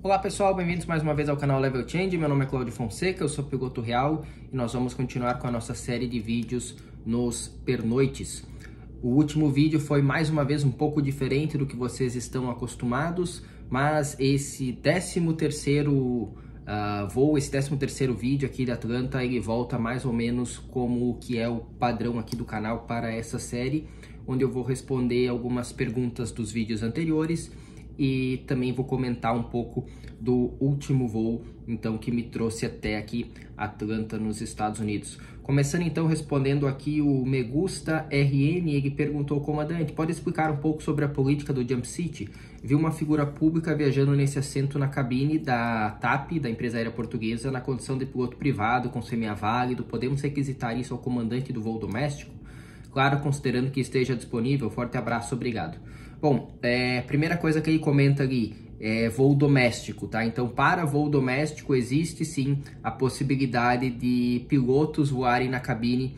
Olá pessoal, bem-vindos mais uma vez ao canal Level Change. Meu nome é Claudio Fonseca, eu sou piloto real e nós vamos continuar com a nossa série de vídeos nos pernoites. O último vídeo foi mais uma vez um pouco diferente do que vocês estão acostumados, mas esse 13 terceiro uh, voo, esse 13 terceiro vídeo aqui de Atlanta, ele volta mais ou menos como o que é o padrão aqui do canal para essa série, onde eu vou responder algumas perguntas dos vídeos anteriores e também vou comentar um pouco do último voo, então que me trouxe até aqui Atlanta nos Estados Unidos. Começando então respondendo aqui o Megusta RN, ele perguntou comandante, pode explicar um pouco sobre a política do Jump City? Vi uma figura pública viajando nesse assento na cabine da TAP, da empresa aérea portuguesa, na condição de piloto privado com semiaválido. Podemos requisitar isso ao comandante do voo doméstico? Claro, considerando que esteja disponível. Forte abraço, obrigado. Bom, é, primeira coisa que ele comenta ali é voo doméstico, tá? Então, para voo doméstico existe sim a possibilidade de pilotos voarem na cabine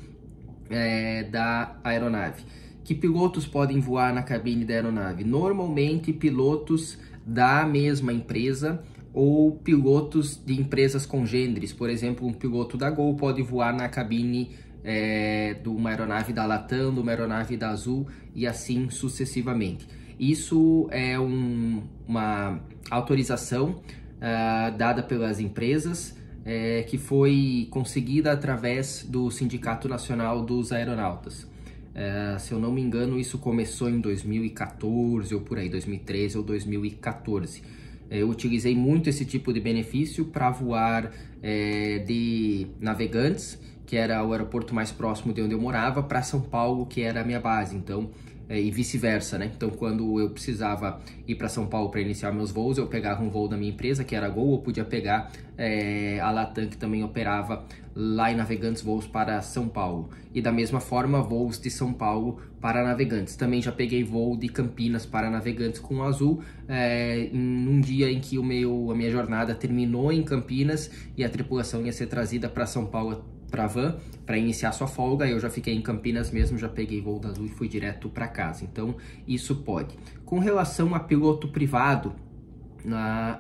é, da aeronave. Que pilotos podem voar na cabine da aeronave? Normalmente pilotos da mesma empresa ou pilotos de empresas congêneres. Por exemplo, um piloto da Gol pode voar na cabine é, de uma aeronave da Latam, de uma aeronave da Azul e assim sucessivamente. Isso é um, uma autorização uh, dada pelas empresas é, que foi conseguida através do Sindicato Nacional dos Aeronautas. É, se eu não me engano, isso começou em 2014 ou por aí, 2013 ou 2014. É, eu utilizei muito esse tipo de benefício para voar é, de navegantes que era o aeroporto mais próximo de onde eu morava, para São Paulo, que era a minha base. Então, é, e vice-versa, né? Então, quando eu precisava ir para São Paulo para iniciar meus voos, eu pegava um voo da minha empresa, que era a Gol, ou podia pegar é, a Latam, que também operava lá em Navegantes voos para São Paulo. E da mesma forma, voos de São Paulo para Navegantes. Também já peguei voo de Campinas para Navegantes com o Azul, é, num dia em que o meu, a minha jornada terminou em Campinas e a tripulação ia ser trazida para São Paulo para van para iniciar sua folga. Eu já fiquei em Campinas mesmo, já peguei voo da Azul e fui direto para casa. Então, isso pode. Com relação a piloto privado,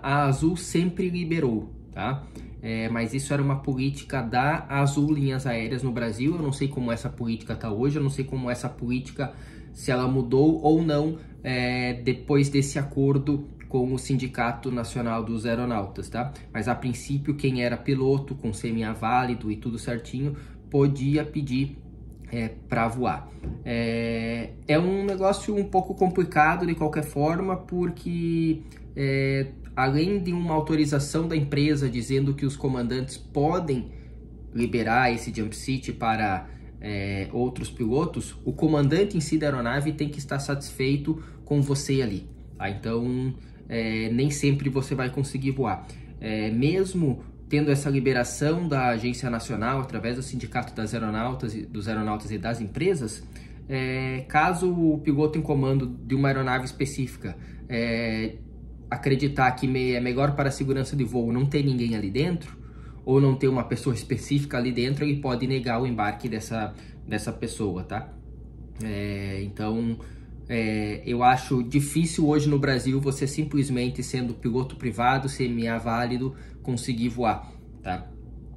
a Azul sempre liberou, tá? É, mas isso era uma política da Azul Linhas Aéreas no Brasil. Eu não sei como essa política está hoje, eu não sei como essa política, se ela mudou ou não é, depois desse acordo com o Sindicato Nacional dos Aeronautas, tá? Mas a princípio, quem era piloto com CMA válido e tudo certinho, podia pedir é, para voar. É, é, um negócio um pouco complicado de qualquer forma, porque é, além de uma autorização da empresa dizendo que os comandantes podem liberar esse jump seat para é, outros pilotos, o comandante em si da aeronave tem que estar satisfeito com você ali. Tá? Então, é, nem sempre você vai conseguir voar. É, mesmo tendo essa liberação da agência nacional através do sindicato das aeronautas, dos aeronautas e das empresas, é, caso o piloto em comando de uma aeronave específica é, acreditar que é melhor para a segurança de voo não ter ninguém ali dentro ou não ter uma pessoa específica ali dentro, ele pode negar o embarque dessa, dessa pessoa, tá? É, então é, eu acho difícil hoje no Brasil você simplesmente sendo piloto privado, CMA válido, conseguir voar, tá?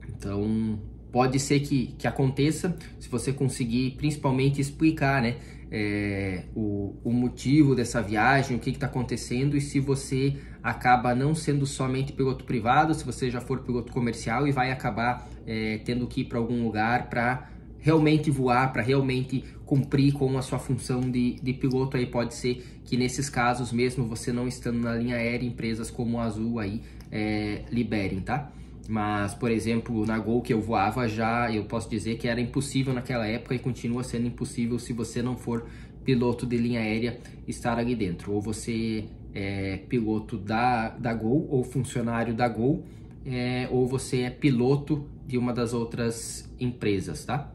Então, pode ser que, que aconteça se você conseguir principalmente explicar, né? É, o, o motivo dessa viagem, o que está acontecendo e se você acaba não sendo somente piloto privado, se você já for piloto comercial e vai acabar é, tendo que ir para algum lugar para realmente voar, para realmente cumprir com a sua função de, de piloto aí pode ser que nesses casos mesmo você não estando na linha aérea empresas como a Azul aí é, liberem tá? Mas por exemplo na Gol que eu voava já eu posso dizer que era impossível naquela época e continua sendo impossível se você não for piloto de linha aérea estar ali dentro. Ou você é piloto da, da Gol ou funcionário da Gol é, ou você é piloto de uma das outras empresas tá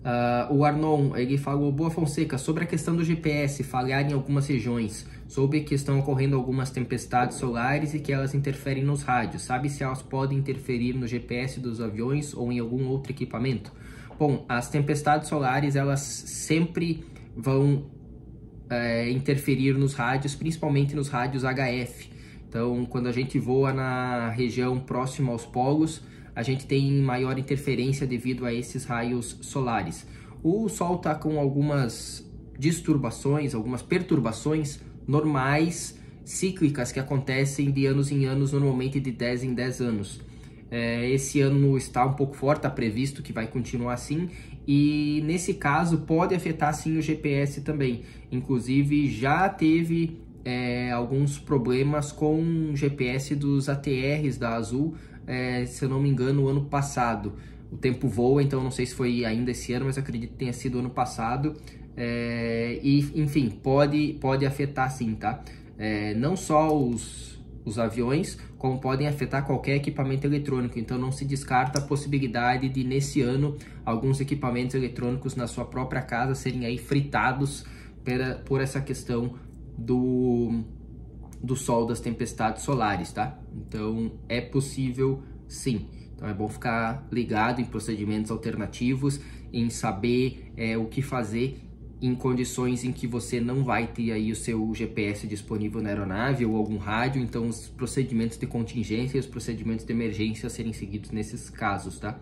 Uh, o Arnon, ele falou, Boa Fonseca, sobre a questão do GPS falhar em algumas regiões, soube que estão ocorrendo algumas tempestades solares e que elas interferem nos rádios. Sabe se elas podem interferir no GPS dos aviões ou em algum outro equipamento? Bom, as tempestades solares, elas sempre vão é, interferir nos rádios, principalmente nos rádios HF, Então, quando a gente voa na região próxima aos polos, a gente tem maior interferência devido a esses raios solares. O Sol está com algumas disturbações, algumas perturbações normais, cíclicas, que acontecem de anos em anos, normalmente de 10 em 10 anos. É, esse ano está um pouco forte, está previsto que vai continuar assim, e nesse caso pode afetar sim o GPS também. Inclusive já teve é, alguns problemas com o GPS dos ATRs da Azul, é, se eu não me engano, o ano passado. O tempo voa, então não sei se foi ainda esse ano, mas acredito que tenha sido ano passado. É, e enfim, pode, pode afetar sim, tá? É, não só os, os aviões, como podem afetar qualquer equipamento eletrônico. Então não se descarta a possibilidade de nesse ano alguns equipamentos eletrônicos na sua própria casa serem aí fritados pela, por essa questão do, do sol das tempestades solares, tá? Então é possível sim. Então é bom ficar ligado em procedimentos alternativos, em saber é, o que fazer em condições em que você não vai ter aí o seu GPS disponível na aeronave ou algum rádio, então os procedimentos de contingência e os procedimentos de emergência serem seguidos nesses casos, tá?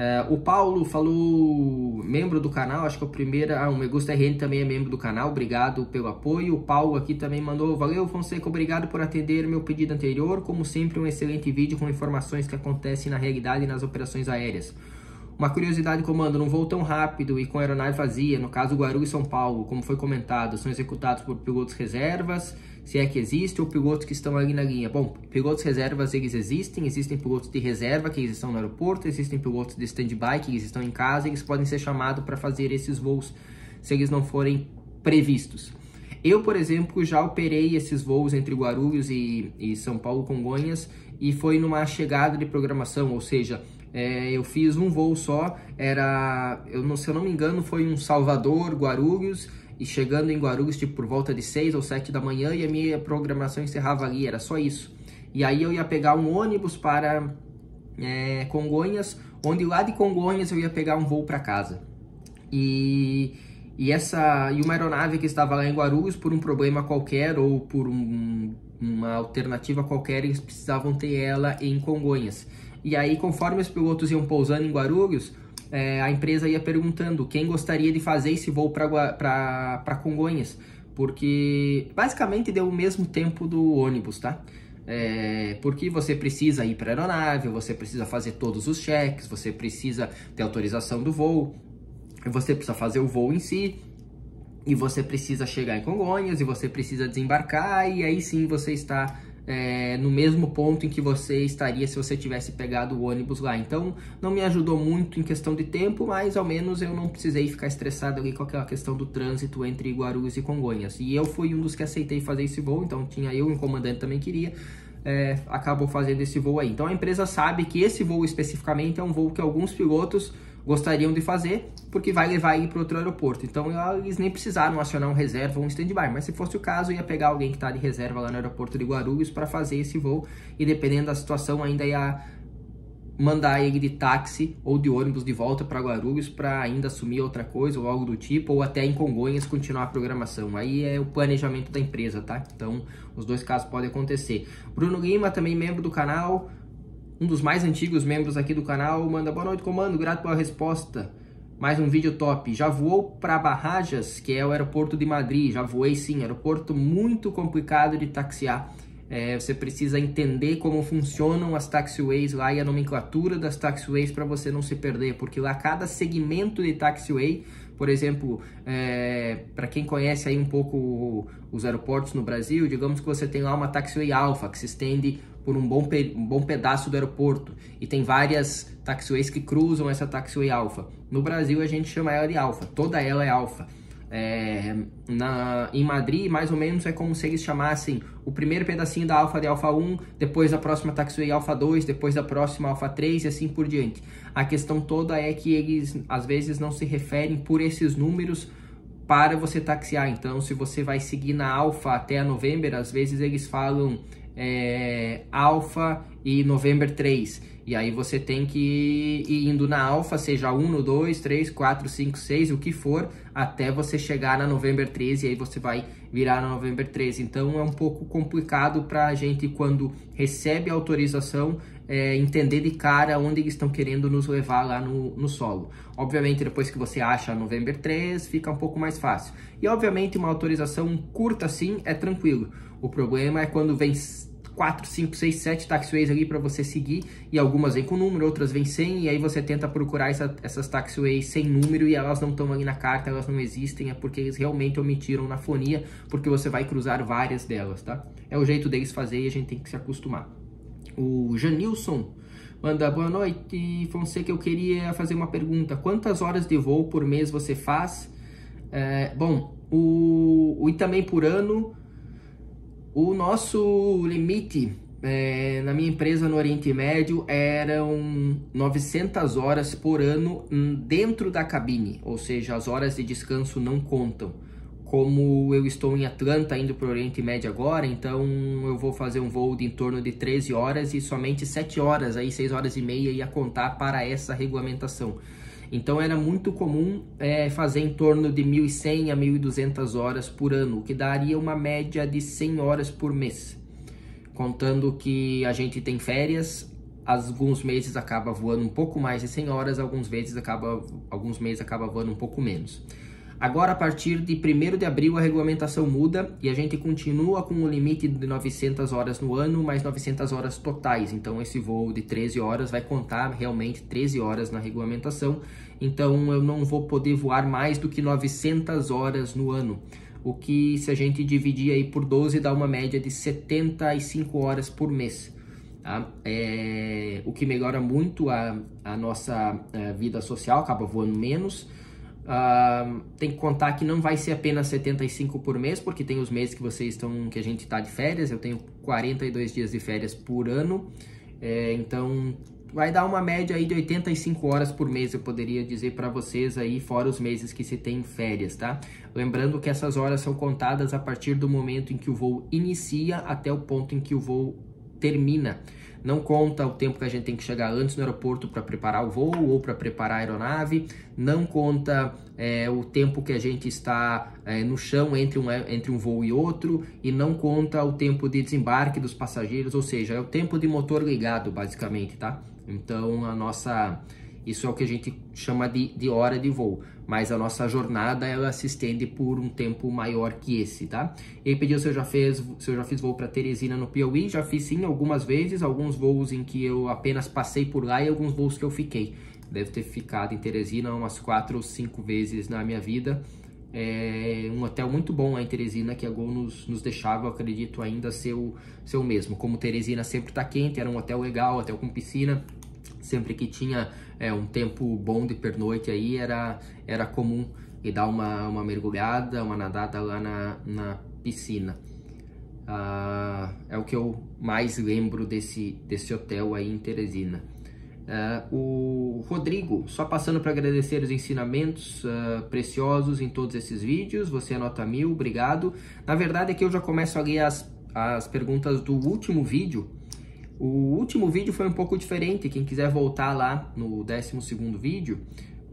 Uh, o Paulo falou, membro do canal, acho que é o primeiro, ah, o Me Gusta RN também é membro do canal, obrigado pelo apoio. O Paulo aqui também mandou, valeu Fonseca, obrigado por atender meu pedido anterior, como sempre um excelente vídeo com informações que acontecem na realidade e nas operações aéreas. Uma curiosidade, comando, não voo tão rápido e com aeronave vazia, no caso Guarulhos e São Paulo, como foi comentado, são executados por pilotos reservas, se é que existe, ou pilotos que estão ali na linha. Bom, pilotos reservas eles existem, existem pilotos de reserva que eles estão no aeroporto, existem pilotos de stand-by que eles estão em casa, eles podem ser chamados para fazer esses voos se eles não forem previstos. Eu, por exemplo, já operei esses voos entre Guarulhos e, e São Paulo Congonhas e foi numa chegada de programação, ou seja, é, eu fiz um voo só, era, eu não, se eu não me engano, foi um Salvador, Guarulhos, e chegando em Guarulhos tipo por volta de 6 ou 7 da manhã e a minha programação encerrava ali, era só isso. E aí eu ia pegar um ônibus para é, Congonhas, onde lá de Congonhas eu ia pegar um voo para casa. E, e essa e uma aeronave que estava lá em Guarulhos por um problema qualquer ou por um, uma alternativa qualquer, eles precisavam ter ela em Congonhas. E aí, conforme os pilotos iam pousando em Guarulhos, é, a empresa ia perguntando quem gostaria de fazer esse voo para Congonhas, porque basicamente deu o mesmo tempo do ônibus, tá? É, porque você precisa ir para a aeronave, você precisa fazer todos os cheques, você precisa ter autorização do voo, você precisa fazer o voo em si, e você precisa chegar em Congonhas, e você precisa desembarcar, e aí sim você está é, no mesmo ponto em que você estaria se você tivesse pegado o ônibus lá. Então, não me ajudou muito em questão de tempo, mas ao menos eu não precisei ficar estressado ali com aquela questão do trânsito entre Guarulhos e Congonhas. E eu fui um dos que aceitei fazer esse voo, então tinha eu e o comandante também queria. É, acabou fazendo esse voo aí. Então a empresa sabe que esse voo especificamente é um voo que alguns pilotos gostariam de fazer, porque vai levar aí para outro aeroporto. Então eles nem precisaram acionar um reserva ou um stand-by, mas se fosse o caso, ia pegar alguém que está de reserva lá no aeroporto de Guarulhos para fazer esse voo e dependendo da situação ainda ia mandar ele de táxi ou de ônibus de volta para Guarulhos para ainda assumir outra coisa ou algo do tipo, ou até em Congonhas continuar a programação. Aí é o planejamento da empresa, tá? Então, os dois casos podem acontecer. Bruno Lima, também membro do canal, um dos mais antigos membros aqui do canal, manda boa noite, comando, grato pela resposta. Mais um vídeo top. Já voou para Barrajas, que é o aeroporto de Madrid. Já voei sim, aeroporto muito complicado de taxiar. É, você precisa entender como funcionam as taxiways lá e a nomenclatura das taxiways para você não se perder, porque lá cada segmento de taxiway, por exemplo, é, para quem conhece aí um pouco os aeroportos no Brasil, digamos que você tem lá uma taxiway alfa que se estende por um bom, um bom pedaço do aeroporto e tem várias taxiways que cruzam essa taxiway alfa. No Brasil a gente chama ela de alfa, toda ela é alfa. É, na, em Madrid, mais ou menos, é como se eles chamassem o primeiro pedacinho da alfa de alfa 1, depois da próxima taxiway alfa 2, depois da próxima alfa 3 e assim por diante. A questão toda é que eles às vezes não se referem por esses números para você taxiar. Então, se você vai seguir na alfa até a novembro, às vezes eles falam é, Alpha e November 3. E aí você tem que ir indo na Alpha, seja 1, 2, 3, 4, 5, 6, o que for, até você chegar na November 13 e aí você vai virar na November 13. Então é um pouco complicado para a gente, quando recebe autorização, é, entender de cara onde eles estão querendo nos levar lá no, no solo. Obviamente, depois que você acha November 3, fica um pouco mais fácil. E obviamente, uma autorização curta assim é tranquilo. O problema é quando vem 4, 5, 6, 7 taxiways ali para você seguir e algumas vêm com número, outras vêm sem e aí você tenta procurar essa, essas taxiways sem número e elas não estão ali na carta, elas não existem, é porque eles realmente omitiram na fonia, porque você vai cruzar várias delas, tá? É o jeito deles fazer e a gente tem que se acostumar. O Janilson manda boa noite, Fonseca, eu queria fazer uma pergunta, quantas horas de voo por mês você faz? É, bom, o, e também por ano o nosso limite é, na minha empresa no Oriente Médio eram 900 horas por ano dentro da cabine, ou seja, as horas de descanso não contam. Como eu estou em Atlanta indo para o Oriente Médio agora, então eu vou fazer um voo de em torno de 13 horas e somente 7 horas, aí 6 horas e meia ia contar para essa regulamentação. Então era muito comum é, fazer em torno de 1.100 a 1.200 horas por ano, o que daria uma média de 100 horas por mês. Contando que a gente tem férias, alguns meses acaba voando um pouco mais de 100 horas, alguns meses acaba, alguns meses acaba voando um pouco menos. Agora, a partir de 1 de abril, a regulamentação muda e a gente continua com o limite de 900 horas no ano, mais 900 horas totais. Então, esse voo de 13 horas vai contar realmente 13 horas na regulamentação. Então, eu não vou poder voar mais do que 900 horas no ano. O que, se a gente dividir aí por 12, dá uma média de 75 horas por mês. Tá? É, o que melhora muito a, a nossa a eh, vida social, acaba voando menos Uh, tem que contar que não vai ser apenas 75 por mês, porque tem os meses que vocês estão, que a gente está de férias. Eu tenho 42 dias de férias por ano, é, então vai dar uma média aí de 85 horas por mês, eu poderia dizer para vocês aí, fora os meses que se tem férias, tá? Lembrando que essas horas são contadas a partir do momento em que o voo inicia até o ponto em que o voo termina não conta o tempo que a gente tem que chegar antes no aeroporto para preparar o voo ou para preparar a aeronave, não conta é, o tempo que a gente está é, no chão entre um, entre um voo e outro, e não conta o tempo de desembarque dos passageiros, ou seja, é o tempo de motor ligado, basicamente, tá? Então, a nossa isso é o que a gente chama de, de hora de voo, mas a nossa jornada ela se estende por um tempo maior que esse, tá? Ele pediu se eu já fez, se eu já fiz voo para Teresina no Piauí, já fiz sim algumas vezes, alguns voos em que eu apenas passei por lá e alguns voos que eu fiquei. Deve ter ficado em Teresina umas quatro ou cinco vezes na minha vida. É um hotel muito bom lá em Teresina que a Gol nos, nos deixava, eu acredito ainda ser o, ser o mesmo. Como Teresina sempre está quente, era um hotel legal, hotel com piscina, sempre que tinha é, um tempo bom de pernoite aí, era, era comum e dar uma, uma mergulhada, uma nadada lá na, na piscina. Ah, é o que eu mais lembro desse, desse hotel aí em Teresina. Uh, o Rodrigo, só passando para agradecer os ensinamentos uh, preciosos em todos esses vídeos, você anota mil, obrigado. Na verdade é que eu já começo a ler as, as perguntas do último vídeo, o último vídeo foi um pouco diferente, quem quiser voltar lá no 12 vídeo,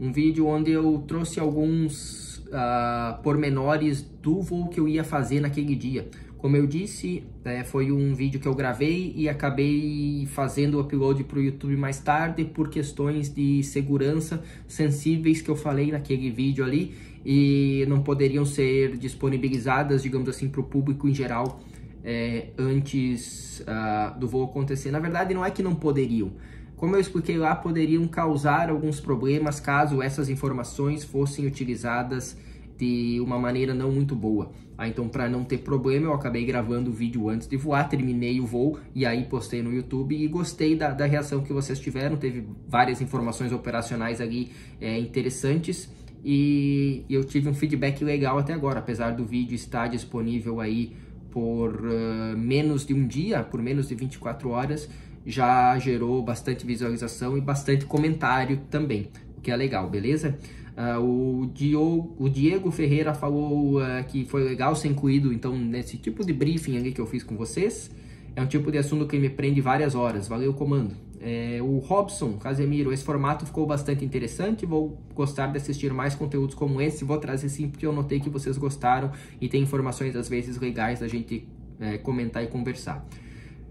um vídeo onde eu trouxe alguns uh, pormenores do voo que eu ia fazer naquele dia. Como eu disse, é, foi um vídeo que eu gravei e acabei fazendo o upload para o YouTube mais tarde por questões de segurança sensíveis que eu falei naquele vídeo ali e não poderiam ser disponibilizadas, digamos assim, para o público em geral é, antes uh, do voo acontecer. Na verdade, não é que não poderiam. Como eu expliquei lá, poderiam causar alguns problemas caso essas informações fossem utilizadas de uma maneira não muito boa. Ah, então, para não ter problema, eu acabei gravando o vídeo antes de voar, terminei o voo e aí postei no YouTube e gostei da, da reação que vocês tiveram. Teve várias informações operacionais ali é, interessantes e eu tive um feedback legal até agora, apesar do vídeo estar disponível aí por uh, menos de um dia, por menos de 24 horas, já gerou bastante visualização e bastante comentário também, o que é legal, beleza? Uh, o, Diogo, o Diego Ferreira falou uh, que foi legal ser incluído então nesse tipo de briefing ali que eu fiz com vocês. é um tipo de assunto que me prende várias horas. Valeu, comando. É, o Robson, Casemiro, esse formato ficou bastante interessante. Vou gostar de assistir mais conteúdos como esse. Vou trazer sim, porque eu notei que vocês gostaram e tem informações às vezes legais da gente é, comentar e conversar.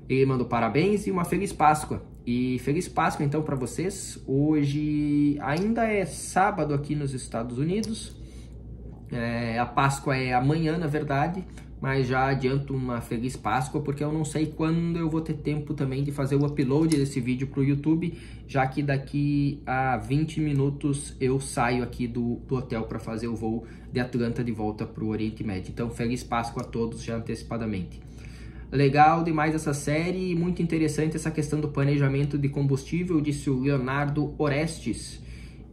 Ele mandou parabéns e uma feliz Páscoa. E feliz Páscoa então para vocês. Hoje ainda é sábado aqui nos Estados Unidos. É, a Páscoa é amanhã, na verdade mas já adianto uma feliz Páscoa, porque eu não sei quando eu vou ter tempo também de fazer o upload desse vídeo para o YouTube, já que daqui a 20 minutos eu saio aqui do, do hotel para fazer o voo de Atlanta de volta para o Oriente Médio. Então, feliz Páscoa a todos já antecipadamente. Legal demais essa série e muito interessante essa questão do planejamento de combustível, disse o Leonardo Orestes.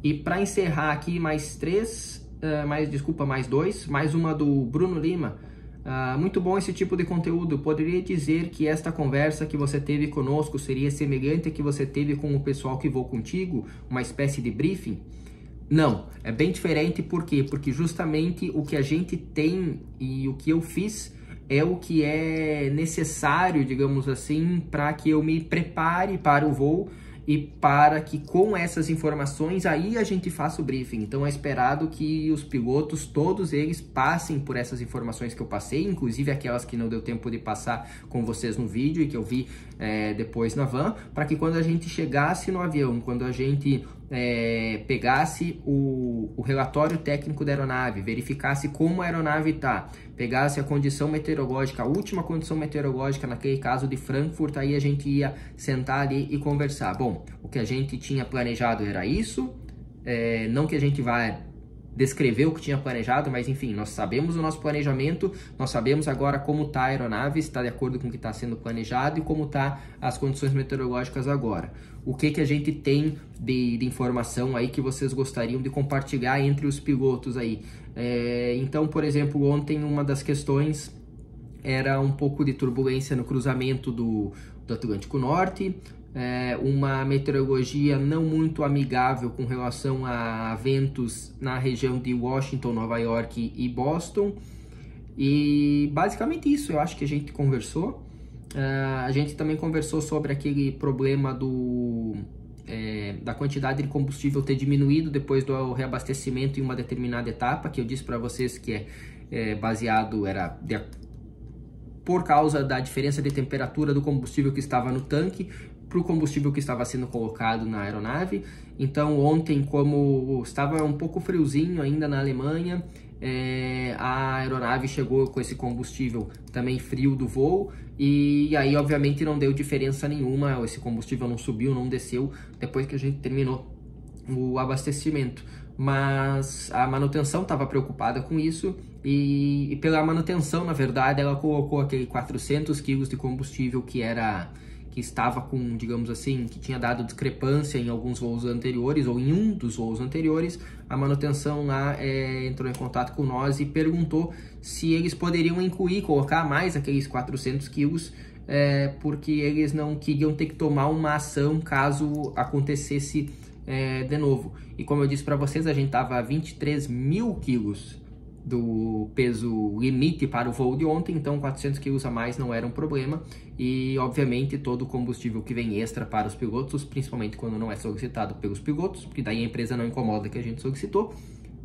E para encerrar aqui, mais três, uh, mais desculpa, mais dois, mais uma do Bruno Lima ah, muito bom esse tipo de conteúdo. Poderia dizer que esta conversa que você teve conosco seria semelhante à que você teve com o pessoal que voou contigo, uma espécie de briefing? Não, é bem diferente, por quê? Porque justamente o que a gente tem e o que eu fiz é o que é necessário, digamos assim, para que eu me prepare para o voo e para que com essas informações aí a gente faça o briefing. Então é esperado que os pilotos, todos eles, passem por essas informações que eu passei, inclusive aquelas que não deu tempo de passar com vocês no vídeo e que eu vi é, depois na van, para que quando a gente chegasse no avião, quando a gente é, pegasse o, o, relatório técnico da aeronave, verificasse como a aeronave está, pegasse a condição meteorológica, a última condição meteorológica, naquele caso de Frankfurt, aí a gente ia sentar ali e conversar. Bom, o que a gente tinha planejado era isso, é, não que a gente vai descrever o que tinha planejado, mas enfim, nós sabemos o nosso planejamento, nós sabemos agora como está a aeronave, está de acordo com o que está sendo planejado e como está as condições meteorológicas agora. O que, que a gente tem de, de informação aí que vocês gostariam de compartilhar entre os pilotos aí? É, então, por exemplo, ontem uma das questões era um pouco de turbulência no cruzamento do, do Atlântico Norte, é, uma meteorologia não muito amigável com relação a ventos na região de Washington, Nova York e Boston. E basicamente isso eu acho que a gente conversou. Uh, a gente também conversou sobre aquele problema do, é, da quantidade de combustível ter diminuído depois do reabastecimento em uma determinada etapa, que eu disse para vocês que é, é baseado, era de, por causa da diferença de temperatura do combustível que estava no tanque para o combustível que estava sendo colocado na aeronave. Então, ontem, como estava um pouco friozinho ainda na Alemanha, é, a aeronave chegou com esse combustível também frio do voo e aí, obviamente, não deu diferença nenhuma. Esse combustível não subiu, não desceu depois que a gente terminou o abastecimento. Mas a manutenção estava preocupada com isso e, e, pela manutenção, na verdade, ela colocou aquele 400 quilos de combustível que era que estava com, digamos assim, que tinha dado discrepância em alguns voos anteriores ou em um dos voos anteriores, a manutenção lá é, entrou em contato com nós e perguntou se eles poderiam incluir, colocar mais aqueles 400 quilos, é, porque eles não queriam ter que tomar uma ação caso acontecesse é, de novo. E como eu disse para vocês, a gente estava a 23 mil quilos do peso limite para o voo de ontem, então 400 quilos a mais não era um problema. E obviamente todo o combustível que vem extra para os pilotos, principalmente quando não é solicitado pelos pilotos, porque daí a empresa não incomoda que a gente solicitou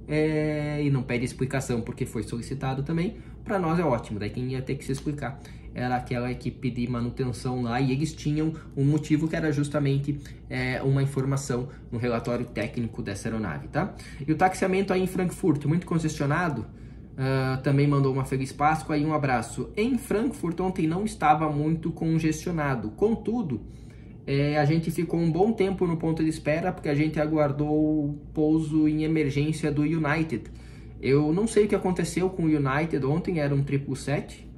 é, e não pede explicação porque foi solicitado também, para nós é ótimo, daí quem ia ter que se explicar era aquela equipe de manutenção lá e eles tinham um motivo que era justamente é, uma informação no relatório técnico dessa aeronave, tá? E o taxiamento aí em Frankfurt, muito congestionado, uh, também mandou uma feliz Páscoa e um abraço. Em Frankfurt ontem não estava muito congestionado, contudo, é, a gente ficou um bom tempo no ponto de espera porque a gente aguardou o pouso em emergência do United. Eu não sei o que aconteceu com o United ontem, era um 777,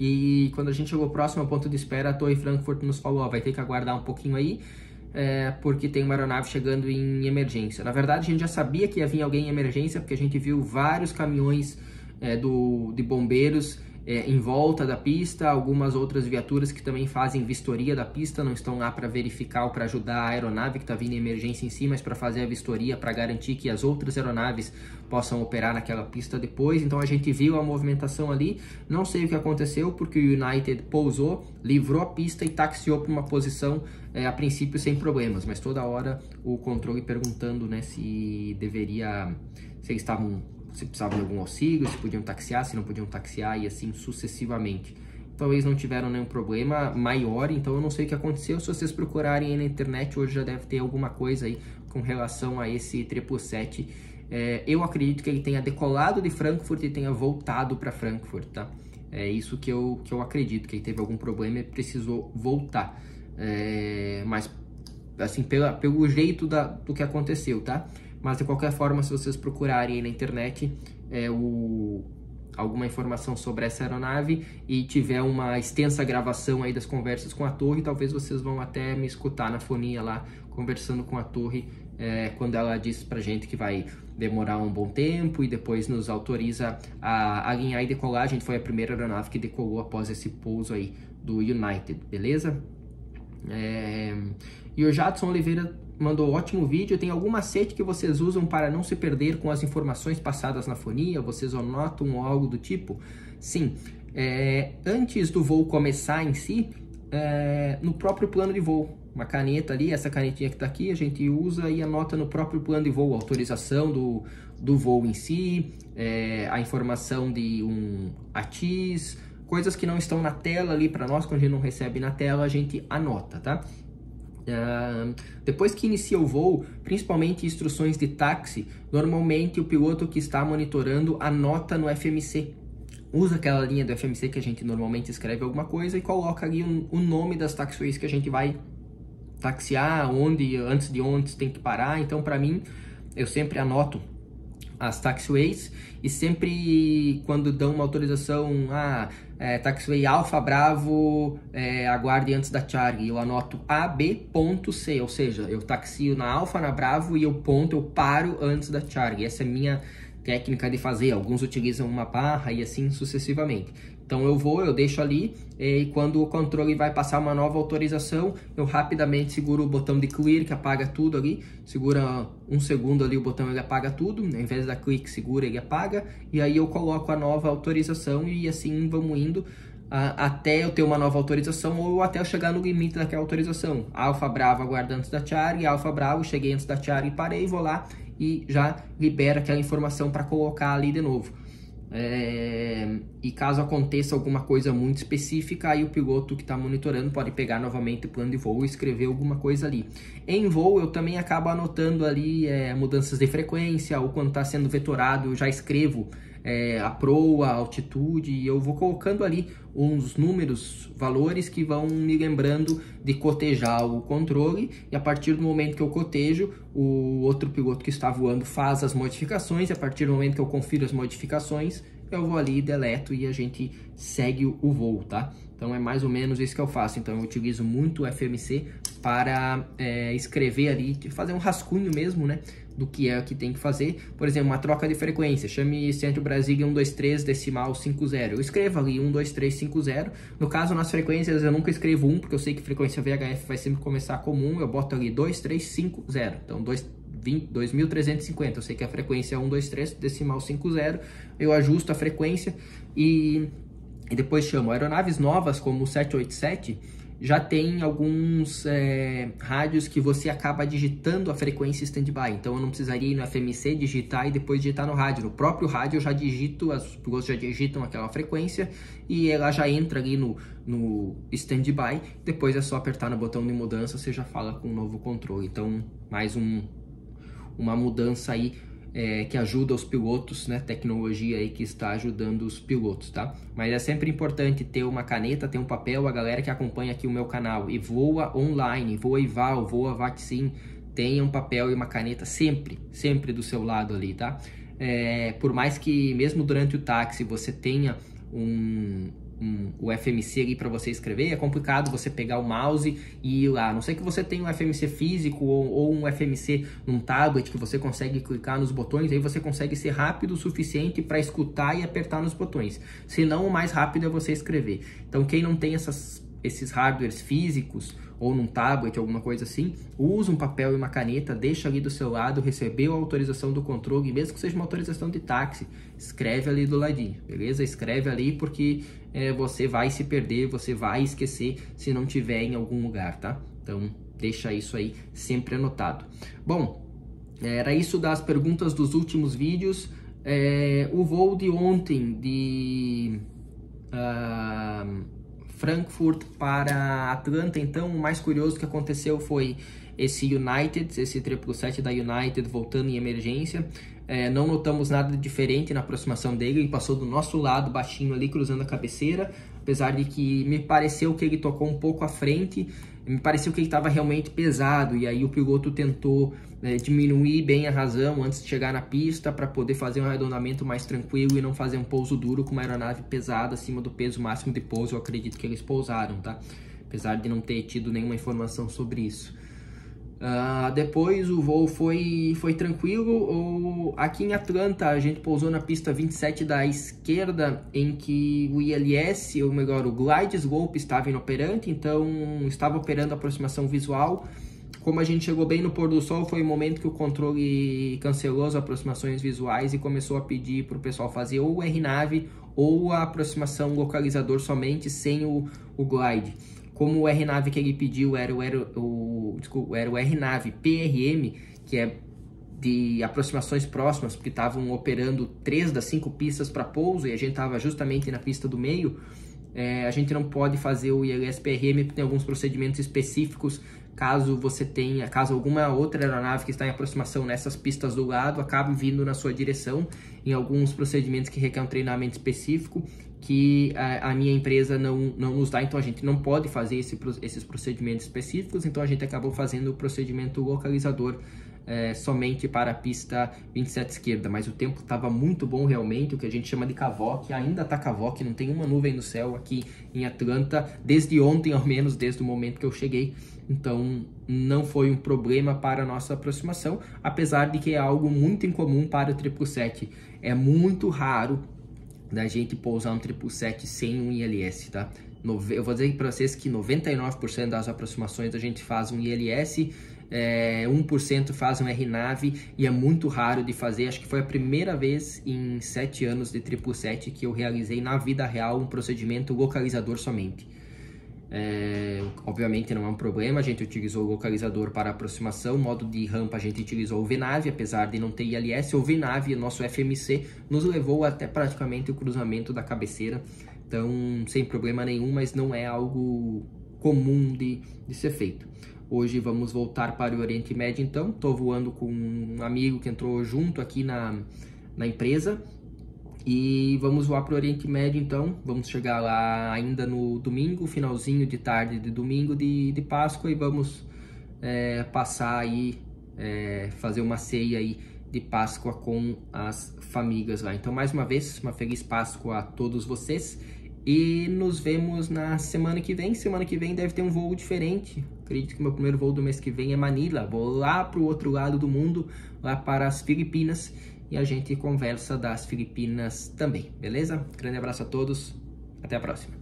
e quando a gente chegou próximo ao ponto de espera, a Torre Frankfurt nos falou: ó, vai ter que aguardar um pouquinho aí, é, porque tem uma aeronave chegando em emergência. Na verdade, a gente já sabia que ia vir alguém em emergência, porque a gente viu vários caminhões é, do, de bombeiros é, em volta da pista, algumas outras viaturas que também fazem vistoria da pista, não estão lá para verificar ou para ajudar a aeronave que está vindo em emergência em si, mas para fazer a vistoria, para garantir que as outras aeronaves possam operar naquela pista depois. Então a gente viu a movimentação ali, não sei o que aconteceu, porque o United pousou, livrou a pista e taxiou para uma posição é, a princípio sem problemas, mas toda hora o controle perguntando né, se deveria, se eles estavam se precisavam de algum auxílio, se podiam taxiar, se não podiam taxiar e assim sucessivamente. Eles não tiveram nenhum problema maior, então eu não sei o que aconteceu. Se vocês procurarem aí na internet, hoje já deve ter alguma coisa aí com relação a esse 777. É, eu acredito que ele tenha decolado de Frankfurt e tenha voltado para Frankfurt, tá? É isso que eu, que eu acredito, que ele teve algum problema e precisou voltar. É, mas, assim, pela, pelo jeito da, do que aconteceu, tá? Mas de qualquer forma, se vocês procurarem aí na internet é, o, alguma informação sobre essa aeronave e tiver uma extensa gravação aí das conversas com a torre, talvez vocês vão até me escutar na fonia lá, conversando com a torre, é, quando ela disse pra gente que vai demorar um bom tempo e depois nos autoriza a alinhar e decolar. A gente foi a primeira aeronave que decolou após esse pouso aí do United, beleza? É... E o Jadson Oliveira mandou ótimo vídeo. Tem algum macete que vocês usam para não se perder com as informações passadas na fonia? Vocês anotam algo do tipo? Sim. É, antes do voo começar em si, é, no próprio plano de voo, uma caneta ali, essa canetinha que está aqui, a gente usa e anota no próprio plano de voo, autorização do, do voo em si, é, a informação de um ATIS, coisas que não estão na tela ali para nós, quando a gente não recebe na tela, a gente anota, tá? Depois que inicia o voo, principalmente instruções de táxi, normalmente o piloto que está monitorando anota no FMC. Usa aquela linha do FMC que a gente normalmente escreve alguma coisa e coloca ali o, o nome das taxiways que a gente vai taxiar, onde, antes de onde tem que parar. Então, para mim, eu sempre anoto as taxiways e sempre quando dão uma autorização, ah, é, Alfa Bravo, é, aguarde antes da Charlie, eu anoto A, B, ponto C, ou seja, eu taxio na Alfa, na Bravo e eu ponto, eu paro antes da Charlie. Essa é a minha técnica de fazer. Alguns utilizam uma barra e assim sucessivamente. Então eu vou, eu deixo ali e quando o controle vai passar uma nova autorização, eu rapidamente seguro o botão de clear que apaga tudo ali, segura um segundo ali o botão ele apaga tudo, né? ao invés da click segura ele apaga e aí eu coloco a nova autorização e assim vamos indo até eu ter uma nova autorização ou até eu chegar no limite daquela autorização. Alfa Bravo aguarda antes da char e Alfa Bravo cheguei antes da char e parei, vou lá e já libera aquela informação para colocar ali de novo. É, e caso aconteça alguma coisa muito específica, aí o piloto que está monitorando pode pegar novamente o plano de voo e escrever alguma coisa ali. Em voo, eu também acabo anotando ali é, mudanças de frequência, ou quando está sendo vetorado, eu já escrevo é, a proa, a altitude, e eu vou colocando ali uns números, valores que vão me lembrando de cotejar o controle, e a partir do momento que eu cotejo, o outro piloto que está voando faz as modificações, e a partir do momento que eu confiro as modificações, eu vou ali, deleto e a gente segue o voo, tá? Então é mais ou menos isso que eu faço. Então eu utilizo muito o FMC para é, escrever ali, fazer um rascunho mesmo, né? Do que é que tem que fazer. Por exemplo, uma troca de frequência. Chame Centro Brasília 123 decimal 50. Eu escrevo ali 12350. No caso, nas frequências eu nunca escrevo 1, porque eu sei que frequência VHF vai sempre começar comum. Eu boto ali 2350. Então 2350. Eu sei que a frequência é 123 decimal 50. Eu ajusto a frequência e e depois chamo aeronaves novas como o 787 já tem alguns é, rádios que você acaba digitando a frequência standby. Então eu não precisaria ir no FMC, digitar e depois digitar no rádio. No próprio rádio eu já digito, os pilotos já digitam aquela frequência e ela já entra ali no, no standby. Depois é só apertar no botão de mudança, você já fala com um novo controle. Então mais um, uma mudança aí é, que ajuda os pilotos, né? Tecnologia aí que está ajudando os pilotos, tá? Mas é sempre importante ter uma caneta, ter um papel, a galera que acompanha aqui o meu canal e voa online, voa Ival, voa Vaccine, tenha um papel e uma caneta sempre, sempre do seu lado ali, tá? É, por mais que mesmo durante o táxi você tenha um, um, o FMC ali para você escrever. É complicado você pegar o mouse e ir lá. A não sei que você tenha um FMC físico ou, ou, um FMC num tablet que você consegue clicar nos botões, aí você consegue ser rápido o suficiente para escutar e apertar nos botões. Se não, o mais rápido é você escrever. Então, quem não tem essas, esses hardwares físicos ou num tablet, alguma coisa assim, usa um papel e uma caneta, deixa ali do seu lado, recebeu a autorização do controle, mesmo que seja uma autorização de táxi, escreve ali do ladinho, beleza? Escreve ali porque é, você vai se perder, você vai esquecer se não tiver em algum lugar, tá? Então, deixa isso aí sempre anotado. Bom, era isso das perguntas dos últimos vídeos. É, o voo de ontem de... Uh, Frankfurt para Atlanta. Então, o mais curioso que aconteceu foi esse United, esse 777 da United voltando em emergência. É, não notamos nada diferente na aproximação dele, ele passou do nosso lado, baixinho ali, cruzando a cabeceira, apesar de que me pareceu que ele tocou um pouco à frente, me pareceu que ele estava realmente pesado, e aí o piloto tentou é, diminuir bem a razão antes de chegar na pista para poder fazer um arredondamento mais tranquilo e não fazer um pouso duro com uma aeronave pesada acima do peso máximo de pouso, eu acredito que eles pousaram, tá? Apesar de não ter tido nenhuma informação sobre isso. Uh, depois o voo foi, foi tranquilo. O, aqui em Atlanta a gente pousou na pista 27 da esquerda, em que o ILS, ou melhor, o Glide Slope estava inoperante, então estava operando a aproximação visual. Como a gente chegou bem no pôr do sol, foi o momento que o controle cancelou as aproximações visuais e começou a pedir para o pessoal fazer ou o RNAV ou a aproximação localizador somente sem o, o glide. Como o RNAV que ele pediu era o, era o, desculpa, era o RNAV PRM, que é de aproximações próximas, porque estavam operando três das cinco pistas para pouso e a gente estava justamente na pista do meio, é, a gente não pode fazer o ILS-PRM porque tem alguns procedimentos específicos caso você tenha, caso alguma outra aeronave que está em aproximação nessas pistas do lado acabe vindo na sua direção em alguns procedimentos que requerem um treinamento específico que a, a, minha empresa não, não nos dá, então a gente não pode fazer esse, esses procedimentos específicos, então a gente acabou fazendo o procedimento localizador é, somente para a pista 27 esquerda, mas o tempo estava muito bom realmente, o que a gente chama de cavoque, ainda está cavoque, não tem uma nuvem no céu aqui em Atlanta, desde ontem ao menos, desde o momento que eu cheguei, então não foi um problema para a nossa aproximação, apesar de que é algo muito incomum para o 777, é muito raro da gente pousar um 777 sem um ILS, tá? Eu vou dizer para vocês que 99% das aproximações a gente faz um ILS, é, 1% faz um RNAV e é muito raro de fazer. Acho que foi a primeira vez em 7 anos de 777 que eu realizei na vida real um procedimento localizador somente. É, obviamente não é um problema, a gente utilizou o localizador para aproximação, modo de rampa a gente utilizou o VNAV, apesar de não ter ILS, o VNAV, nosso FMC, nos levou até praticamente o cruzamento da cabeceira, então sem problema nenhum, mas não é algo comum de, de ser feito. Hoje vamos voltar para o Oriente Médio então, estou voando com um amigo que entrou junto aqui na, na empresa, e vamos voar para o Oriente Médio então, vamos chegar lá ainda no domingo, finalzinho de tarde de domingo de, de Páscoa e vamos é, passar aí, é, fazer uma ceia aí de Páscoa com as famílias lá. Então mais uma vez, uma feliz Páscoa a todos vocês e nos vemos na semana que vem. Semana que vem deve ter um voo diferente. Acredito que meu primeiro voo do mês que vem é Manila. Vou lá para o outro lado do mundo, lá para as Filipinas e a gente conversa das Filipinas também, beleza? Grande abraço a todos, até a próxima.